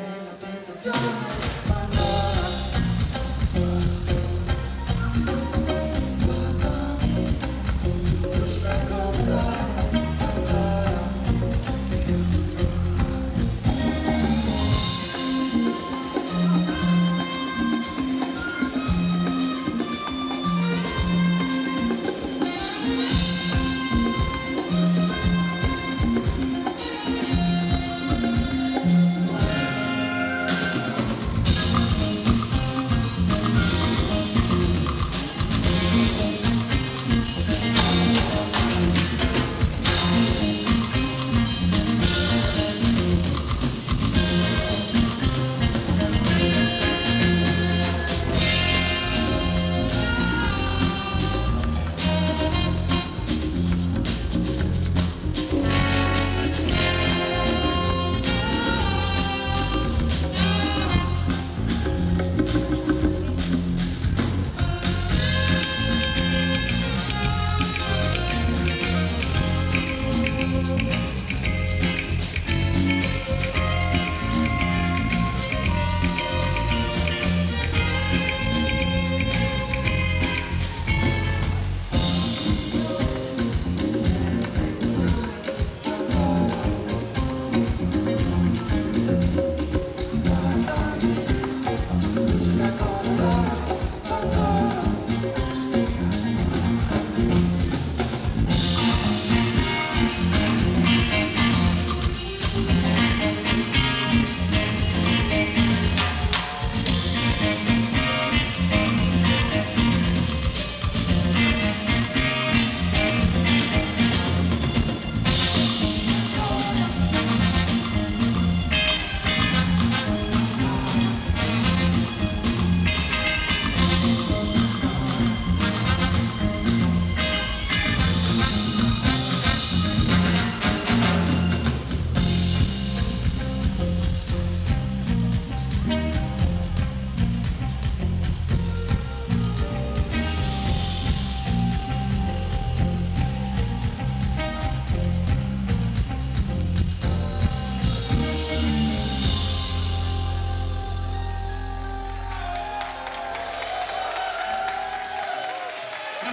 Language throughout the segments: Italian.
手の手と情報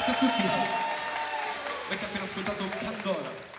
Grazie a tutti. Avete appena ascoltato Pandora.